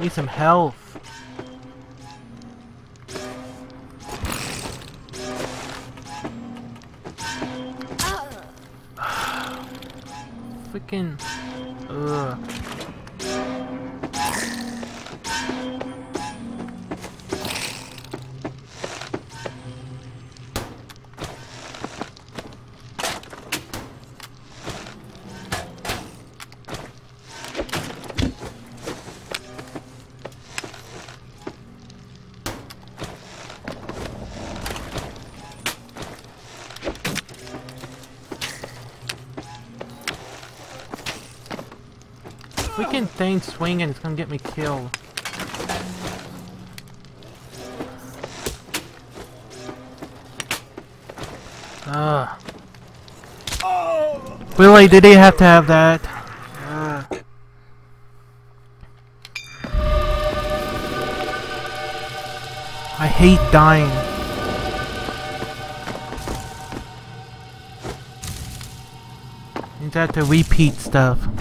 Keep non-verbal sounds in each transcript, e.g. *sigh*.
Need some health. *sighs* Freaking. Ugh. Freaking thing swinging, it's gonna get me killed. Ugh. Really, did he have to have that? Ugh. I hate dying. You have to repeat stuff.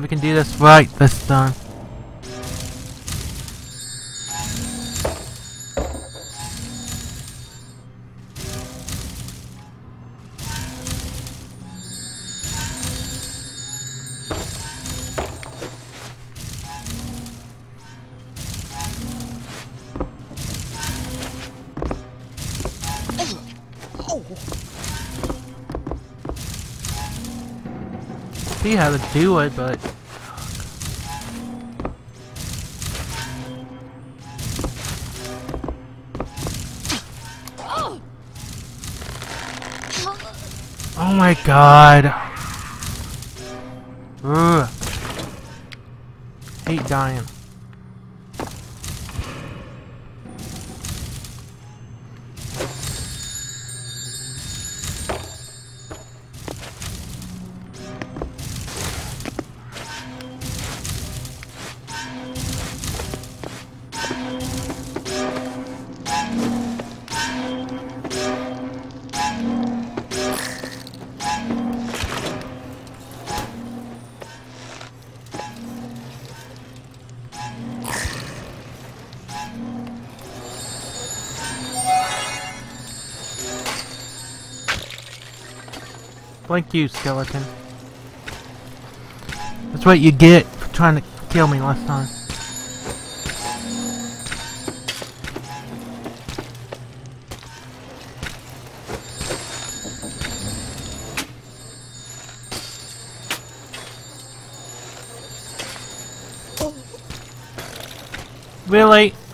We can do this right this time. See how to do it, but Oh my god. Ugh. Hate dying. Thank you, skeleton. That's what you get for trying to kill me last time. Really? *sighs*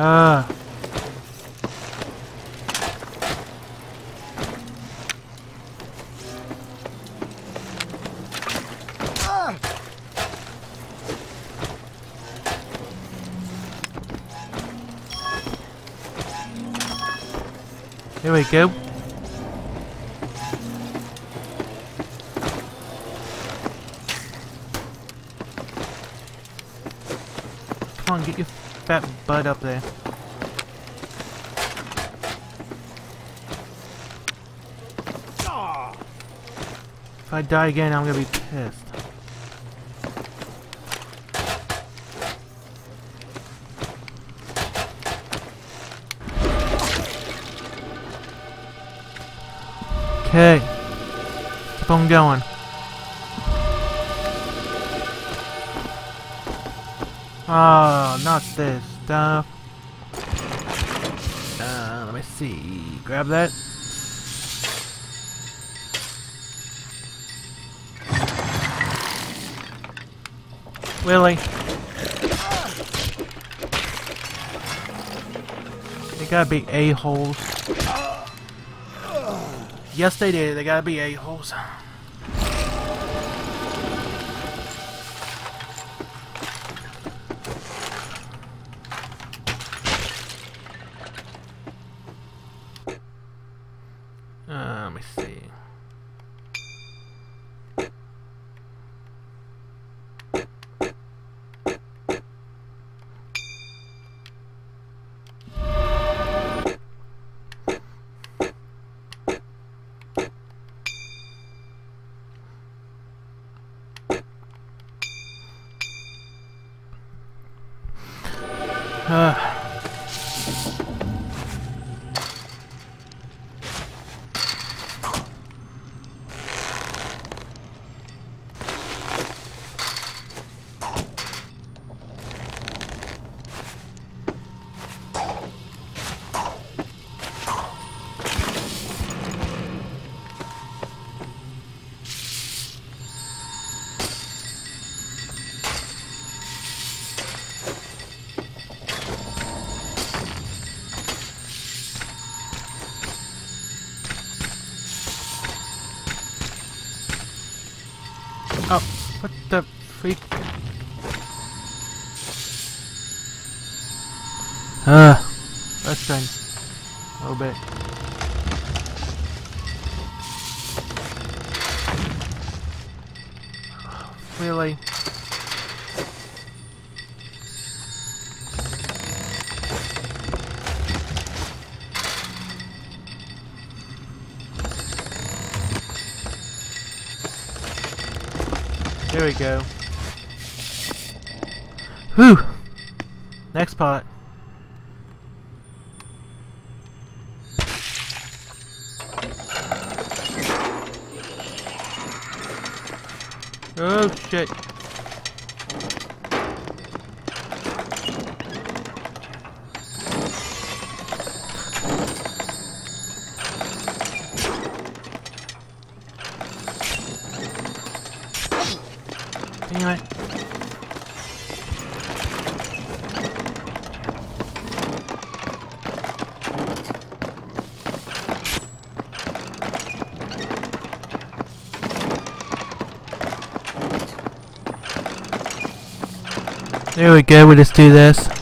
Ah. Here we go. Come on, get your fat butt up there. If I die again, I'm gonna be pissed. Okay. Keep on going. Oh, not this stuff. Uh, let me see. Grab that. Willie. They gotta be a-holes. Yes, they did. They gotta be a-holes. Uh, Uh, freak? Uh, let's try a little bit. Really? There we go. Whew! Next pot. Oh shit. There we go, we just do this.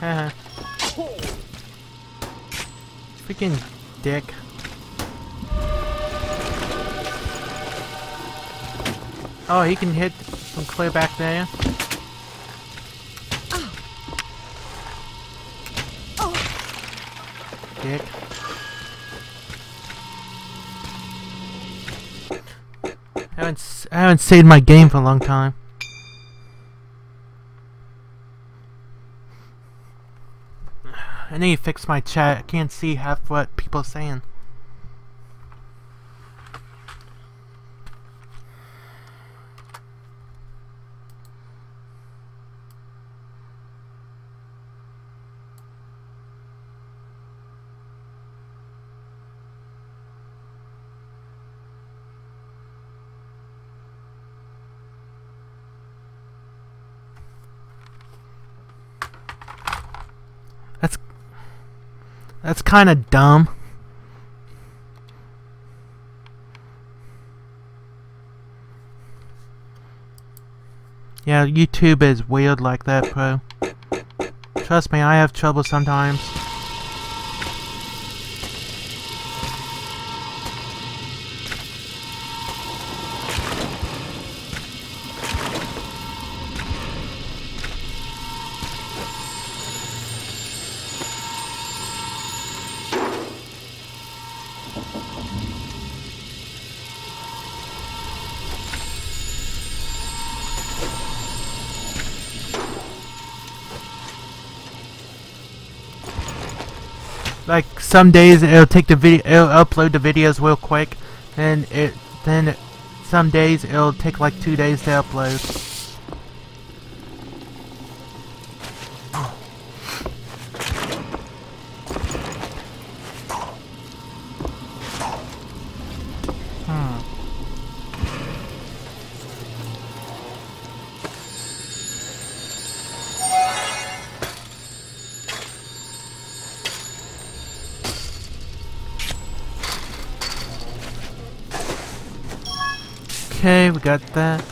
Haha. Freaking dick. Oh, he can hit from clear back there. Dick. I haven't I haven't saved my game for a long time. I need to fix my chat. I can't see half what people are saying. That's that's kind of dumb. Yeah, YouTube is weird like that, bro. Trust me, I have trouble sometimes. Like some days it'll take the video, it'll upload the videos real quick, and it then some days it'll take like two days to upload. Okay, we got that.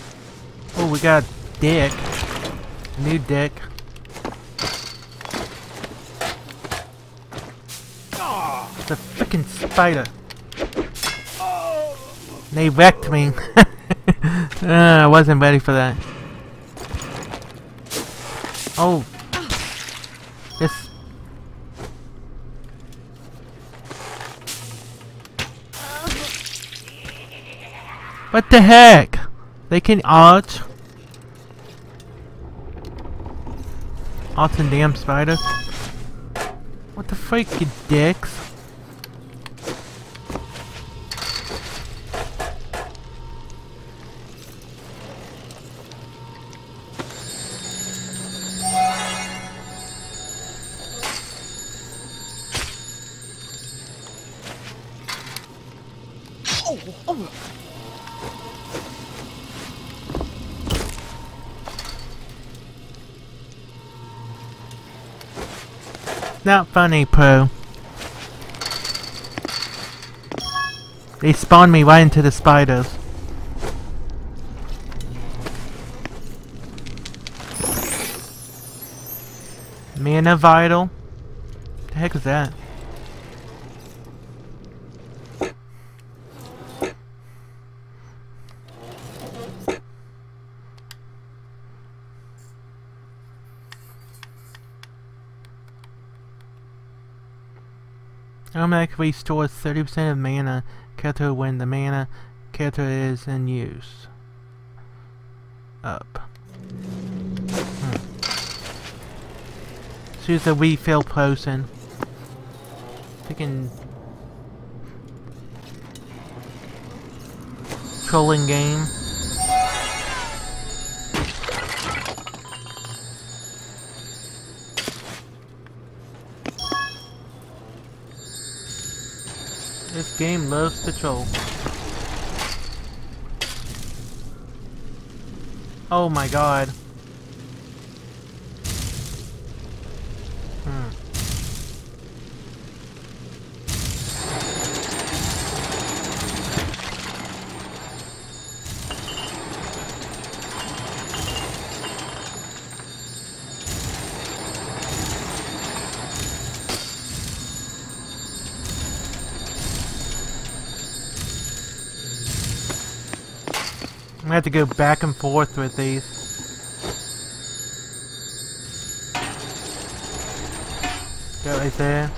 Oh, we got dick. New dick. It's a freaking spider. They wrecked me. uh, *laughs* I wasn't ready for that. Oh. What the heck? They can arch? Arch and damn spiders? What the freak, you dicks? Oh, oh. oh. Not funny, Pro. They spawned me right into the spiders. Mana Vital? The heck is that? Automatically restores 30% of mana character when the mana character is in use. Up. Hmm. Choose a refill potion. Freaking trolling game. This game loves to troll. Oh my god. Gonna have to go back and forth with these. Go right there.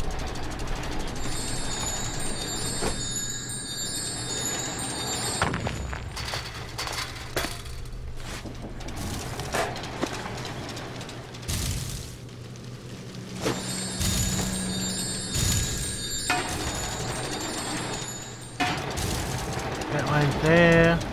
That one there.